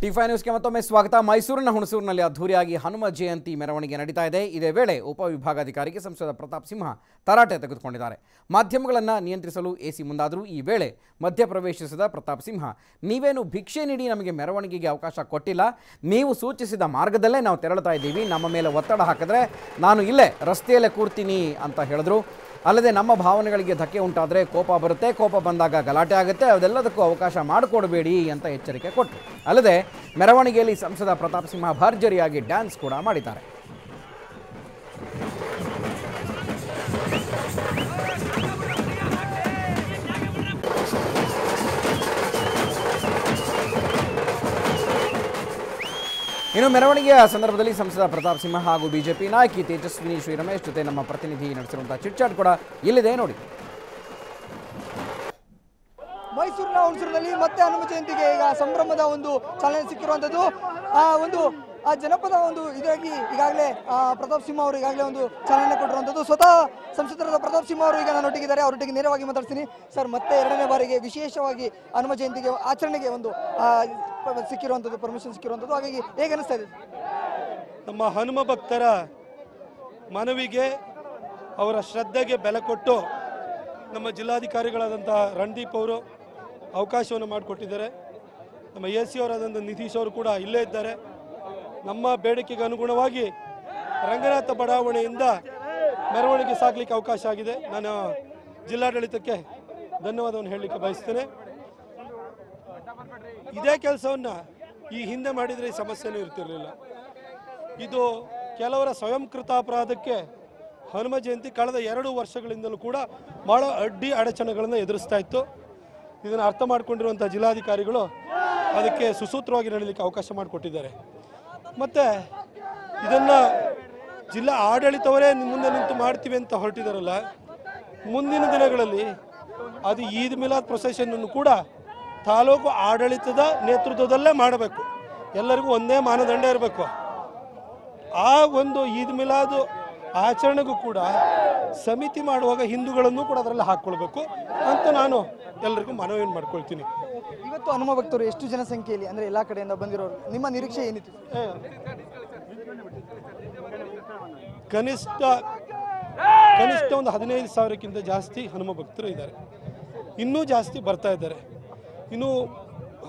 T ನ್ಯೂಸ್ಗೆ ಮತ್ತೊಮ್ಮೆ ಸ್ವಾಗತ. ಮೈಸೂರಿನ ಹುಣಸೂರಿನಲ್ಲಿ ಅದ್ದೂರಿಯಾಗಿ ಹನುಮ ಜಯಂತಿ ಮೆರವಣಿಗೆ ನಡೀತಾ ಇದೆ. ಇದೇ ವೇಳೆ ಉಪವಿಭಾಗಾಧಿಕಾರಿಗೆ ಸಂಸದ ಪ್ರತಾಪ್ ಸಿಂಹ ತರಾಟೆ ತೆಗೆದುಕೊಂಡಿದ್ದಾರೆ. ಮಾಧ್ಯಮಗಳನ್ನು ನಿಯಂತ್ರಿಸಲು ಎಸಿ ಮುಂದಾದರೂ ಈ ವೇಳೆ ಮಧ್ಯಪ್ರವೇಶಿಸಿದ ಪ್ರತಾಪ್ ಸಿಂಹ, ನೀವೇನು ಭಿಕ್ಷೆ ನೀಡಿ ನಮಗೆ ಮೆರವಣಿಗೆಗೆ ಅವಕಾಶ ಕೊಟ್ಟಿಲ್ಲ. ನೀವು ಸೂಚಿಸಿದ ಮಾರ್ಗದಲ್ಲೇ ನಾವು ತೆರಳುತ್ತಾ ಇದ್ದೀವಿ. ನಮ್ಮ ಮೇಲೆ ಒತ್ತಡ ಹಾಕಿದ್ರೆ ನಾನು ಇಲ್ಲೇ ರಸ್ತೆಯಲ್ಲೇ ಕೂರ್ತೀನಿ ಅಂತ ಹೇಳಿದ್ರು. ಅಲ್ಲದೆ ನಮ್ಮ ಭಾವನೆಗಳಿಗೆ ಧಕ್ಕೆ ಉಂಟಾದರೆ ಕೋಪ ಬರುತ್ತೆ, ಕೋಪ ಬಂದಾಗ ಗಲಾಟೆ ಆಗುತ್ತೆ, ಅದೆಲ್ಲದಕ್ಕೂ ಅವಕಾಶ ಮಾಡಿಕೊಡಬೇಡಿ ಅಂತ ಎಚ್ಚರಿಕೆ ಕೊಟ್ಟರು ಅಲ್ಲದೆ ಮೆರವಣಿಗೆಯಲ್ಲಿ ಸಂಸದ ಪ್ರತಾಪ್ ಸಿಂಹ ಭರ್ಜರಿಯಾಗಿ ಡ್ಯಾನ್ಸ್ ಕೂಡ ಮಾಡಿದ್ದಾರೆ. ಇನ್ನು ಮೆರವಣಿಗೆಯ ಸಂದರ್ಭದಲ್ಲಿ ಸಂಸದ ಪ್ರತಾಪ್ ಸಿಂಹ ಹಾಗೂ ಬಿಜೆಪಿ ನಾಯಕಿ ತೇಜಸ್ವಿನಿ ಶ್ರೀ ರಮೇಶ್ ಜೊತೆ ನಮ್ಮ ಪ್ರತಿನಿಧಿ ನಡೆಸಿರುವಂತಹ ಚಿಟ್ಚಾಟ್ ಕೂಡ ಇಲ್ಲಿದೆ, ನೋಡಿ. ಮೈಸೂರಿನ ಹುಣಸೂರಿನಲ್ಲಿ ಮತ್ತೆ ಹನುಮ ಜಯಂತಿಗೆ ಈಗ ಸಂಭ್ರಮದ ಒಂದು ಚಾಲನೆ ಸಿಕ್ಕಿರುವಂಥದ್ದು ಆ, ಒಂದು ಆ ಜನಪದ ಒಂದು ಇದಾಗಿ ಈಗಾಗಲೇ ಪ್ರತಾಪ್ ಸಿಂಹ ಅವರು ಈಗಾಗಲೇ ಒಂದು ಚಾಲನೆ ಕೊಟ್ಟಿರುವಂಥದ್ದು. ಸ್ವತಃ ಸಂಸದರಾದ ಪ್ರತಾಪ್ ಸಿಂಹ ಅವರು ಈಗ ನನ್ನೊಟ್ಟಿಗಿದ್ದಾರೆ. ಅವರೊಟ್ಟಿಗೆ ನೇರವಾಗಿ ಮಾತಾಡ್ತೀನಿ. ಸರ್, ಮತ್ತೆ ಎರಡನೇ ಬಾರಿಗೆ ವಿಶೇಷವಾಗಿ ಹನುಮ ಜಯಂತಿಗೆ ಆಚರಣೆಗೆ ಒಂದು ಸಿಕ್ಕಿರುವಂಥದ್ದು ಪರ್ಮಿಷನ್ ಸಿಕ್ಕಿರುವಂಥದ್ದು. ಹಾಗಾಗಿ ಹೇಗೆ ಅನಿಸ್ತಾ ಇದೆ? ನಮ್ಮ ಹನುಮ ಭಕ್ತರ ಮನವಿಗೆ, ಅವರ ಶ್ರದ್ಧೆಗೆ ಬೆಲೆ ಕೊಟ್ಟು ನಮ್ಮ ಜಿಲ್ಲಾಧಿಕಾರಿಗಳಾದಂತಹ ರಣದೀಪ್ ಅವರು ಅವಕಾಶವನ್ನು ಮಾಡಿಕೊಟ್ಟಿದ್ದಾರೆ. ನಮ್ಮ ಎ ಸಿ ಅವರಾದಂಥ ನಿತೀಶ್ ಅವರು ಕೂಡ ಇಲ್ಲೇ ಇದ್ದಾರೆ. ನಮ್ಮ ಬೇಡಿಕೆಗೆ ಅನುಗುಣವಾಗಿ ರಂಗನಾಥ ಬಡಾವಣೆಯಿಂದ ಮೆರವಣಿಗೆ ಸಾಗಲಿಕ್ಕೆ ಅವಕಾಶ ಆಗಿದೆ. ನಾನು ಜಿಲ್ಲಾಡಳಿತಕ್ಕೆ ಧನ್ಯವಾದವನ್ನು ಹೇಳಲಿಕ್ಕೆ ಬಯಸ್ತೇನೆ. ಇದೇ ಕೆಲಸವನ್ನು ಈ ಹಿಂದೆ ಮಾಡಿದರೆ ಈ ಸಮಸ್ಯೆನೂ ಇರ್ತಿರಲಿಲ್ಲ. ಇದು ಕೆಲವರ ಸ್ವಯಂಕೃತ ಅಪರಾಧಕ್ಕೆ ಹನುಮ ಜಯಂತಿ ಕಳೆದ ಎರಡು ವರ್ಷಗಳಿಂದಲೂ ಕೂಡ ಭಾಳ ಅಡ್ಡಿ ಅಡಚಣೆಗಳನ್ನು ಎದುರಿಸ್ತಾ ಇತ್ತು. ಇದನ್ನು ಅರ್ಥ ಮಾಡಿಕೊಂಡಿರುವಂಥ ಜಿಲ್ಲಾಧಿಕಾರಿಗಳು ಅದಕ್ಕೆ ಸುಸೂತ್ರವಾಗಿ ನಡೀಲಿಕ್ಕೆ ಅವಕಾಶ ಮಾಡಿಕೊಟ್ಟಿದ್ದಾರೆ. ಮತ್ತು ಇದನ್ನು ಜಿಲ್ಲಾ ಆಡಳಿತವರೇ ಮುಂದೆ ನಿಂತು ಮಾಡ್ತೀವಿ ಅಂತ ಹೊರಟಿದಾರಲ್ಲ, ಮುಂದಿನ ದಿನಗಳಲ್ಲಿ ಅದು ಈದ್ ಮಿಲಾದ್ ಪ್ರೊಸೆಷನನ್ನು ಕೂಡ ತಾಲೂಕು ಆಡಳಿತದ ನೇತೃತ್ವದಲ್ಲೇ ಮಾಡಬೇಕು. ಎಲ್ಲರಿಗೂ ಒಂದೇ ಮಾನದಂಡ ಇರಬೇಕು. ಆ ಒಂದು ಈದ್ ಮಿಲಾದ್ ಆಚರಣೆಗೂ ಕೂಡ ಸಮಿತಿ ಮಾಡುವಾಗ ಹಿಂದೂಗಳನ್ನು ಕೂಡ ಅದರಲ್ಲಿ ಹಾಕ್ಕೊಳ್ಬೇಕು ಅಂತ ನಾನು ಎಲ್ಲರಿಗೂ ಮನವಿಯನ್ನು ಮಾಡ್ಕೊಳ್ತೀನಿ. ಇವತ್ತು ಹನುಮ ಭಕ್ತರು ಎಷ್ಟು ಜನಸಂಖ್ಯೆಯಲ್ಲಿ ಅಂದರೆ ಎಲ್ಲ ಕಡೆಯಿಂದ ಬಂದಿರೋರು, ನಿಮ್ಮ ನಿರೀಕ್ಷೆ ಏನಿತ್ತು? ಕನಿಷ್ಠ ಕನಿಷ್ಠ ಒಂದು ಹದಿನೈದು ಸಾವಿರಕ್ಕಿಂತ ಜಾಸ್ತಿ ಹನುಮ ಭಕ್ತರು ಇದ್ದಾರೆ. ಇನ್ನೂ ಜಾಸ್ತಿ ಬರ್ತಾ ಇದ್ದಾರೆ. ಇನ್ನು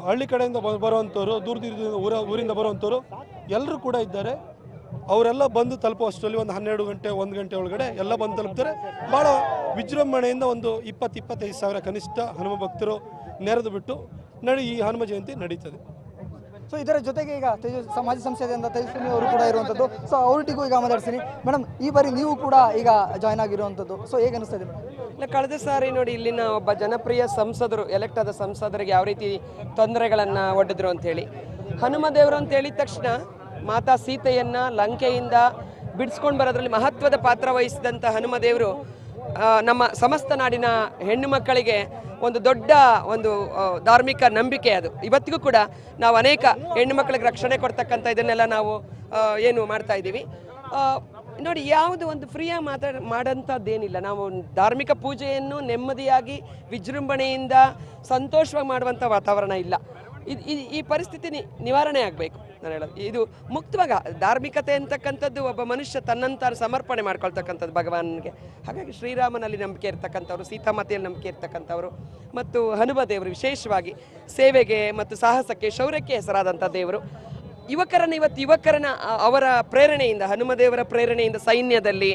ಹಳ್ಳಿ ಕಡೆಯಿಂದ ಬರುವಂಥವ್ರು ದೂರ ದೂರದಿಂದ, ಊರ, ಊರಿಂದ ಬರುವಂಥವ್ರು ಎಲ್ಲರೂ ಕೂಡ ಇದ್ದಾರೆ. ಅವರೆಲ್ಲ ಬಂದು ತಲುಪುವಷ್ಟರಲ್ಲಿ ಒಂದು ಹನ್ನೆರಡು ಗಂಟೆ ಒಂದು ಗಂಟೆ ಒಳಗಡೆ ಎಲ್ಲ ಬಂದು ತಲುಪ್ತಾರೆ. ಭಾಳ ವಿಜೃಂಭಣೆಯಿಂದ ಒಂದು ಇಪ್ಪತ್ತು ಇಪ್ಪತ್ತೈದು ಸಾವಿರ ಕನಿಷ್ಠ ಹನುಮ ಭಕ್ತರು ನೆರೆದು ಬಿಟ್ಟು ನಡಿ ಈ ಹನುಮ ಜಯಂತಿ ನಡೀತದೆ. ಸೊ ಇದರ ಜೊತೆಗೆ ಈಗ ತೇಜಸ್ ಸಮಾಜ ಸಂಸ್ಥೆಯಿಂದ ತೇಜಸ್ವಿನಿ ಅವರು ಕೂಡ ಇರುವಂಥದ್ದು ಸೊ ಅವರೊಟ್ಟಿಗೂ ಈಗ ಮಾತಾಡ್ತೀನಿ. ಮೇಡಮ್ ಈ ಬಾರಿ ನೀವು ಕೂಡ ಈಗ ಜಾಯ್ನ್ ಆಗಿರುವಂಥದ್ದು ಸೊ ಹೇಗೆ ಅನಿಸ್ತದೆ ಇಲ್ಲ ಕಳೆದ ಸಾರಿ ನೋಡಿ ಇಲ್ಲಿನ ಒಬ್ಬ ಜನಪ್ರಿಯ ಸಂಸದರು ಎಲೆಕ್ಟ್ ಆದ ಸಂಸದರಿಗೆ ಯಾವ ರೀತಿ ತೊಂದರೆಗಳನ್ನು ಒಡ್ಡಿದ್ರು ಅಂತೇಳಿ ಹನುಮ ದೇವರು ಅಂತ ಹೇಳಿದ ತಕ್ಷಣ ಮಾತಾ ಸೀತೆಯನ್ನ ಲಂಕೆಯಿಂದ ಬಿಡಿಸ್ಕೊಂಡು ಬರೋದ್ರಲ್ಲಿ ಮಹತ್ವದ ಪಾತ್ರ ವಹಿಸಿದಂಥ ಹನುಮ ದೇವರು ನಮ್ಮ ಸಮಸ್ತ ನಾಡಿನ ಹೆಣ್ಣು ಮಕ್ಕಳಿಗೆ ಒಂದು ದೊಡ್ಡ ಒಂದು ಧಾರ್ಮಿಕ ನಂಬಿಕೆ ಅದು. ಇವತ್ತಿಗೂ ಕೂಡ ನಾವು ಅನೇಕ ಹೆಣ್ಣು ಮಕ್ಕಳಿಗೆ ರಕ್ಷಣೆ ಕೊಡ್ತಕ್ಕಂಥ ಇದನ್ನೆಲ್ಲ ನಾವು ಏನು ಮಾಡ್ತಾ ಇದ್ದೀವಿ. ನೋಡಿ, ಯಾವುದು ಒಂದು ಫ್ರೀಯಾಗಿ ಮಾತಾಡ ಮಾಡೋಂಥದ್ದೇನಿಲ್ಲ. ನಾವು ಧಾರ್ಮಿಕ ಪೂಜೆಯನ್ನು ನೆಮ್ಮದಿಯಾಗಿ, ವಿಜೃಂಭಣೆಯಿಂದ, ಸಂತೋಷವಾಗಿ ಮಾಡುವಂಥ ವಾತಾವರಣ ಇಲ್ಲ. ಇದು, ಈ- ಈ ಪರಿಸ್ಥಿತಿ ನಿವಾರಣೆ ಆಗಬೇಕು. ನಾನು ಹೇಳೋದು. ಇದು ಮುಕ್ತವಾಗ ಧಾರ್ಮಿಕತೆ ಅಂತಕ್ಕಂಥದ್ದು ಒಬ್ಬ ಮನುಷ್ಯ ತನ್ನಂತಾನು ಸಮರ್ಪಣೆ ಮಾಡ್ಕೊಳ್ತಕ್ಕಂಥದ್ದು ಭಗವಾನ್ಗೆ. ಹಾಗಾಗಿ ಶ್ರೀರಾಮನಲ್ಲಿ ನಂಬಿಕೆ ಇರ್ತಕ್ಕಂಥವ್ರು, ಸೀತಾಮಾತೆಯಲ್ಲಿ ನಂಬಿಕೆ ಇರ್ತಕ್ಕಂಥವ್ರು ಮತ್ತು ಹನುಮ ದೇವರು ವಿಶೇಷವಾಗಿ ಸೇವೆಗೆ ಮತ್ತು ಸಾಹಸಕ್ಕೆ ಶೌರ್ಯಕ್ಕೆ ಹೆಸರಾದಂಥ ದೇವರು. ಯುವಕರನ್ನ ಇವತ್ತು ಯುವಕರನ್ನ ಅವರ ಪ್ರೇರಣೆಯಿಂದ ಹನುಮದೇವರ ಪ್ರೇರಣೆಯಿಂದ ಸೈನ್ಯದಲ್ಲಿ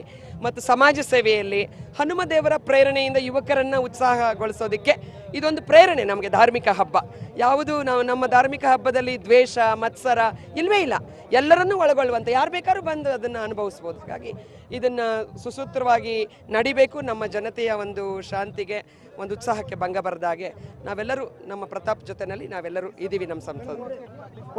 ಮತ್ತು ಸಮಾಜ ಸೇವೆಯಲ್ಲಿ ಹನುಮದೇವರ ಪ್ರೇರಣೆಯಿಂದ ಯುವಕರನ್ನು ಉತ್ಸಾಹಗೊಳಿಸೋದಕ್ಕೆ ಇದೊಂದು ಪ್ರೇರಣೆ, ನಮಗೆ ಧಾರ್ಮಿಕ ಹಬ್ಬ. ಯಾವುದು ನಾವು ನಮ್ಮ ಧಾರ್ಮಿಕ ಹಬ್ಬದಲ್ಲಿ ದ್ವೇಷ, ಮತ್ಸರ ಇಲ್ಲವೇ ಇಲ್ಲ. ಎಲ್ಲರನ್ನೂ ಒಳಗೊಳ್ಳುವಂಥ ಯಾರು ಬೇಕಾದ್ರೂ ಬಂದು ಅದನ್ನು ಅನುಭವಿಸ್ಬೋದು. ಹಾಗಾಗಿ ಇದನ್ನು ಸುಸೂತ್ರವಾಗಿ ನಡಿಬೇಕು ನಮ್ಮ ಜನತೆಯ ಒಂದು ಶಾಂತಿಗೆ, ಒಂದು ಉತ್ಸಾಹಕ್ಕೆ ಭಂಗ ಬರದ ಹಾಗೆ ನಾವೆಲ್ಲರೂ ನಮ್ಮ ಪ್ರತಾಪ್ ಜೊತೆನಲ್ಲಿ ನಾವೆಲ್ಲರೂ ಇದ್ದೀವಿ ನಮ್ಮ ಸಂಸದರು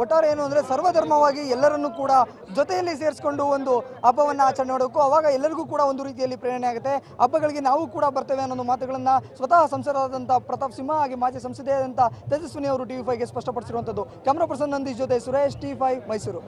ಒಟ್ಟಾರೆ ಏನು ಅಂದರೆ ಸರ್ವಧರ್ಮವಾಗಿ ಎಲ್ಲರನ್ನೂ ಕೂಡ ಜೊತೆಯಲ್ಲಿ ಸೇರಿಸ್ಕೊಂಡು ಒಂದು ಹಬ್ಬವನ್ನು ಆಚರಣೆ ಮಾಡಬೇಕು. ಅವಾಗ ಎಲ್ಲರಿಗೂ ಕೂಡ ಒಂದು ರೀತಿಯಲ್ಲಿ ಪ್ರೇರಣೆ ಆಗುತ್ತೆ. ಹಬ್ಬಗಳಿಗೆ ನಾವು ಕೂಡ ಬರ್ತೇವೆ ಅನ್ನೋ ಮಾತುಗಳನ್ನು ಸ್ವತಃ ಸಂಸದರಾದಂಥ ಪ್ರತಾಪ್ ಸಿಂಹ ಹಾಗೆ ಮಾಜಿ ಸಂಸದೆಯಾದಂಥ ತೇಜಸ್ವಿನಿ ಅವರು ಟಿವಿ ಫೈವ್ಗೆ ಸ್ಪಷ್ಟಪಡಿಸಿರುವಂಥದ್ದು ಕ್ಯಾಮ್ರಾ ಪರ್ಸನ್ ನಂದಿ ಜೊತೆ ಸುರೇಶ್ ಟಿ ಮೈಸೂರು.